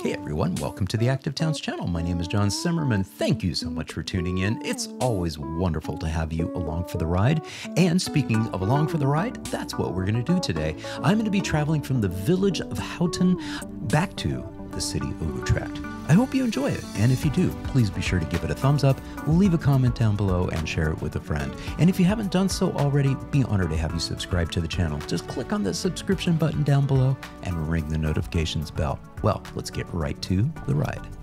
Hey everyone, welcome to the Active Towns channel. My name is John Simmerman. Thank you so much for tuning in. It's always wonderful to have you along for the ride. And speaking of along for the ride, that's what we're going to do today. I'm going to be traveling from the village of Houten back to the city of Utrecht. I hope you enjoy it, and if you do, please be sure to give it a thumbs up, leave a comment down below, and share it with a friend. And if you haven't done so already, be honored to have you subscribe to the channel. Just click on the subscription button down below and ring the notifications bell. Well, let's get right to the ride.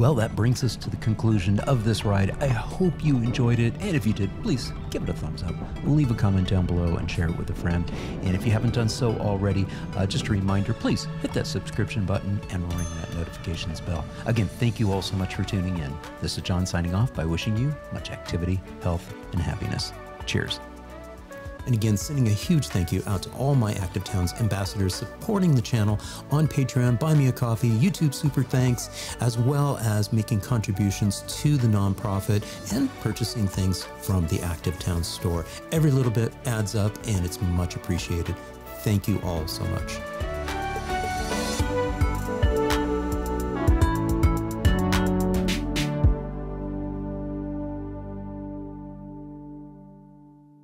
Well, that brings us to the conclusion of this ride. I hope you enjoyed it. And if you did, please give it a thumbs up. Leave a comment down below and share it with a friend. And if you haven't done so already, uh, just a reminder please hit that subscription button and ring that notifications bell. Again, thank you all so much for tuning in. This is John signing off by wishing you much activity, health, and happiness. Cheers. And again, sending a huge thank you out to all my Active Towns ambassadors supporting the channel on Patreon, Buy Me a Coffee, YouTube Super Thanks, as well as making contributions to the nonprofit and purchasing things from the Active Towns store. Every little bit adds up and it's much appreciated. Thank you all so much.